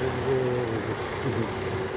Ach,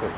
Good.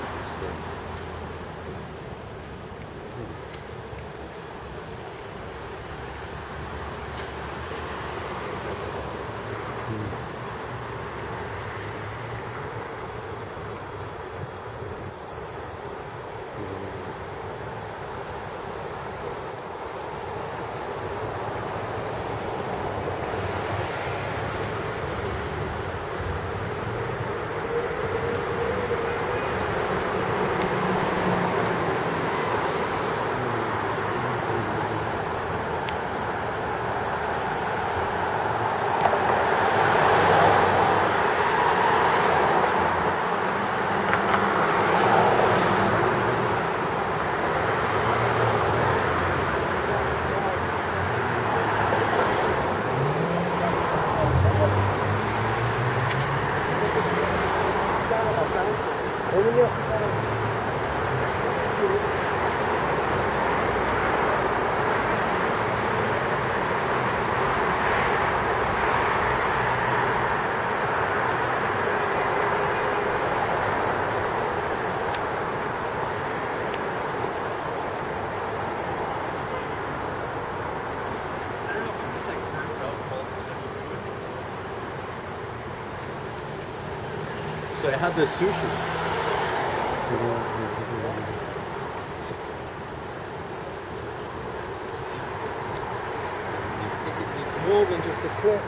So I had the sushi. It's more than just a clip.